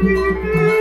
Música